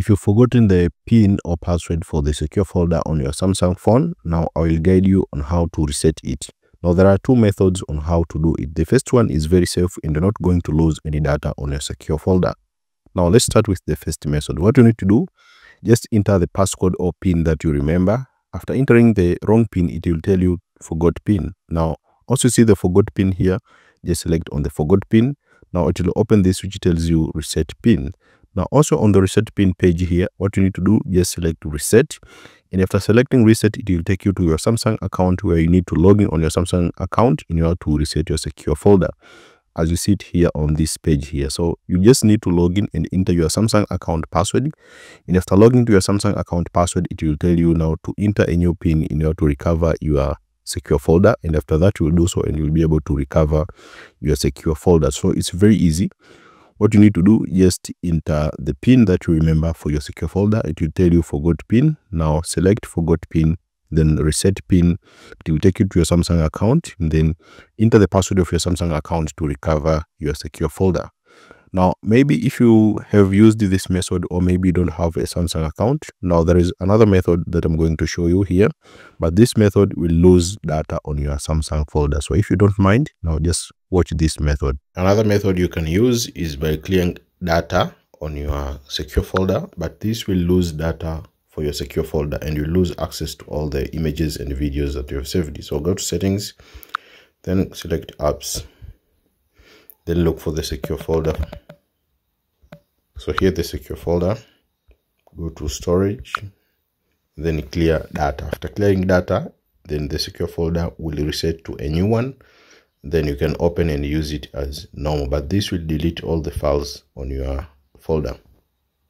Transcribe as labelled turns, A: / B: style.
A: if you've forgotten the pin or password for the secure folder on your Samsung phone, now I will guide you on how to reset it. Now there are two methods on how to do it. The first one is very safe and you're not going to lose any data on your secure folder. Now let's start with the first method. What you need to do, just enter the passcode or pin that you remember. After entering the wrong pin, it will tell you forgot pin. Now also see the forgot pin here. Just select on the forgot pin. Now it will open this which tells you reset pin. Now also on the reset pin page here, what you need to do, just select reset. And after selecting reset, it will take you to your Samsung account where you need to log in on your Samsung account in order to reset your secure folder. As you see it here on this page here. So you just need to log in and enter your Samsung account password. And after logging to your Samsung account password, it will tell you now to enter a new pin in order to recover your secure folder. And after that, you will do so and you'll be able to recover your secure folder. So it's very easy what you need to do just enter the pin that you remember for your secure folder. It will tell you forgot pin. Now select forgot pin then reset pin. It will take you to your samsung account then enter the password of your samsung account to recover your secure folder. Now maybe if you have used this method or maybe you don't have a samsung account now there is another method that i'm going to show you here but this method will lose data on your samsung folder. So if you don't mind now just watch this method. Another method you can use is by clearing data on your secure folder, but this will lose data for your secure folder and you lose access to all the images and videos that you have saved. So go to settings, then select apps, then look for the secure folder. So here the secure folder, go to storage, then clear data. After clearing data, then the secure folder will reset to a new one then you can open and use it as normal. But this will delete all the files on your folder